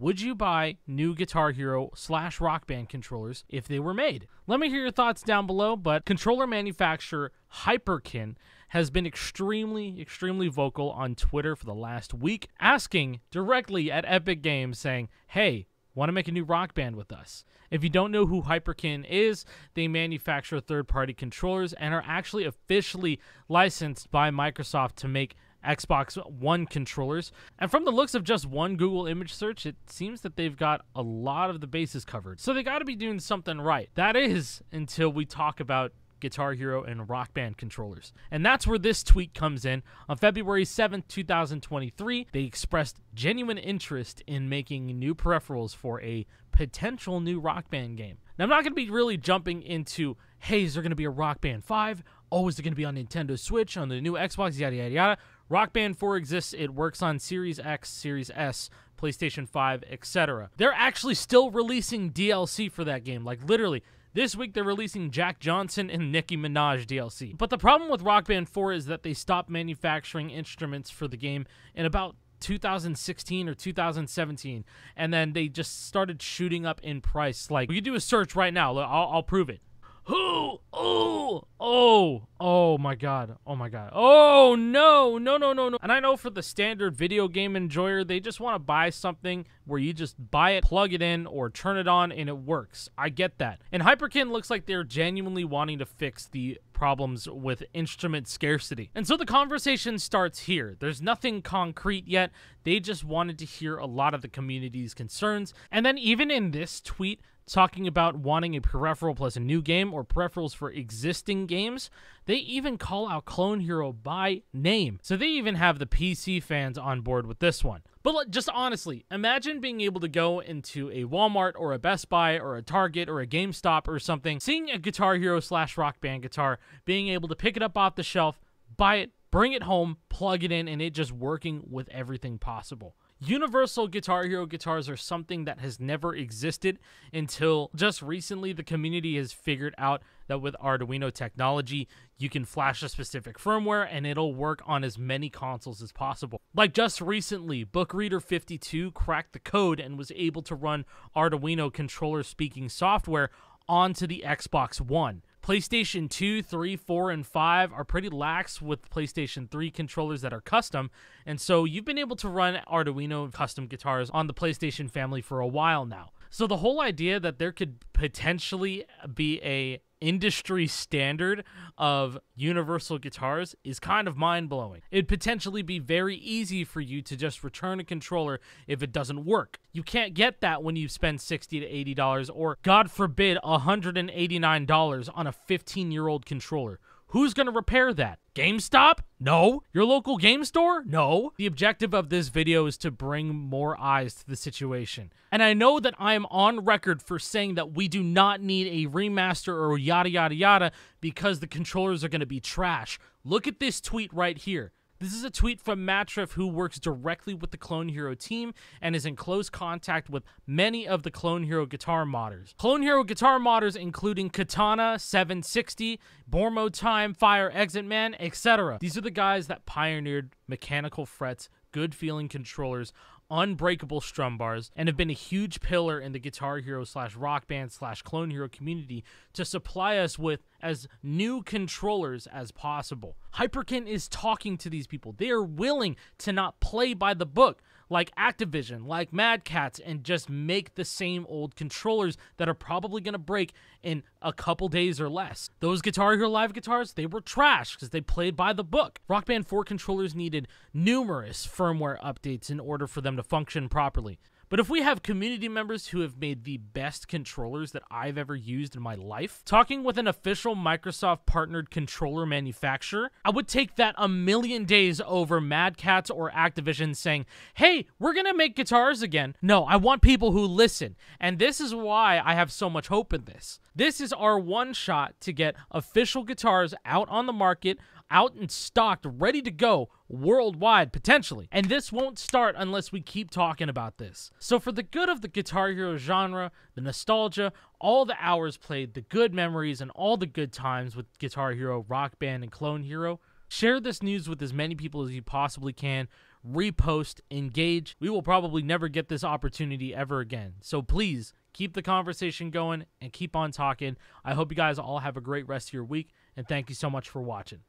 Would you buy new Guitar Hero slash Rock Band controllers if they were made? Let me hear your thoughts down below. But controller manufacturer Hyperkin has been extremely, extremely vocal on Twitter for the last week, asking directly at Epic Games, saying, Hey, want to make a new rock band with us? If you don't know who Hyperkin is, they manufacture third party controllers and are actually officially licensed by Microsoft to make Xbox One controllers. And from the looks of just one Google image search, it seems that they've got a lot of the bases covered. So they got to be doing something right. That is until we talk about Guitar Hero and Rock Band controllers. And that's where this tweet comes in. On February 7th, 2023, they expressed genuine interest in making new peripherals for a potential new Rock Band game. Now, I'm not going to be really jumping into, hey, is there going to be a Rock Band 5? Oh, is it going to be on Nintendo Switch, on the new Xbox, yada, yada, yada. Rock Band 4 exists. It works on Series X, Series S, PlayStation 5, etc. They're actually still releasing DLC for that game. Like, literally, this week they're releasing Jack Johnson and Nicki Minaj DLC. But the problem with Rock Band 4 is that they stopped manufacturing instruments for the game in about 2016 or 2017 and then they just started shooting up in price like you do a search right now I'll, I'll prove it who? Oh oh. Oh my god. Oh my god. Oh no. No no no no. And i know for the standard video game enjoyer they just want to buy something where you just buy it plug it in or turn it on and it works. I get that. And hyperkin looks like they're genuinely wanting to fix the problems with instrument scarcity. And so the conversation starts here. There's nothing concrete yet. They just wanted to hear a lot of the community's concerns. And then even in this tweet talking about wanting a peripheral plus a new game or peripherals for existing games. They even call out Clone Hero by name. So they even have the PC fans on board with this one. But just honestly, imagine being able to go into a Walmart or a Best Buy or a Target or a GameStop or something, seeing a Guitar Hero slash Rock Band guitar, being able to pick it up off the shelf, buy it, bring it home, plug it in, and it just working with everything possible. Universal Guitar Hero guitars are something that has never existed until just recently the community has figured out that with Arduino technology, you can flash a specific firmware and it'll work on as many consoles as possible. Like just recently, BookReader52 cracked the code and was able to run Arduino controller speaking software onto the Xbox One. PlayStation 2, 3, 4, and 5 are pretty lax with PlayStation 3 controllers that are custom, and so you've been able to run Arduino custom guitars on the PlayStation family for a while now. So the whole idea that there could potentially be a industry standard of universal guitars is kind of mind blowing. It'd potentially be very easy for you to just return a controller if it doesn't work. You can't get that when you spend 60 to $80 or, God forbid, $189 on a 15 year old controller. Who's going to repair that? GameStop? No. Your local game store? No. The objective of this video is to bring more eyes to the situation. And I know that I am on record for saying that we do not need a remaster or yada yada yada because the controllers are going to be trash. Look at this tweet right here. This is a tweet from Matrif, who works directly with the Clone Hero team and is in close contact with many of the Clone Hero guitar modders. Clone Hero guitar modders including Katana, 760, Bormo Time, Fire Exit Man, etc. These are the guys that pioneered mechanical frets, good feeling controllers unbreakable strum bars, and have been a huge pillar in the Guitar Hero slash Rock Band slash Clone Hero community to supply us with as new controllers as possible. Hyperkin is talking to these people. They are willing to not play by the book like Activision, like Mad Catz, and just make the same old controllers that are probably going to break in a couple days or less. Those Guitar Hero Live guitars, they were trash because they played by the book. Rock Band 4 controllers needed numerous firmware updates in order for them to function properly. But if we have community members who have made the best controllers that I've ever used in my life, talking with an official Microsoft partnered controller manufacturer, I would take that a million days over Mad Catz or Activision saying, hey, we're going to make guitars again. No, I want people who listen. And this is why I have so much hope in this. This is our one shot to get official guitars out on the market out and stocked, ready to go worldwide potentially. And this won't start unless we keep talking about this. So for the good of the Guitar Hero genre, the nostalgia, all the hours played, the good memories, and all the good times with Guitar Hero, Rock Band, and Clone Hero, share this news with as many people as you possibly can repost, engage. We will probably never get this opportunity ever again. So please keep the conversation going and keep on talking. I hope you guys all have a great rest of your week, and thank you so much for watching.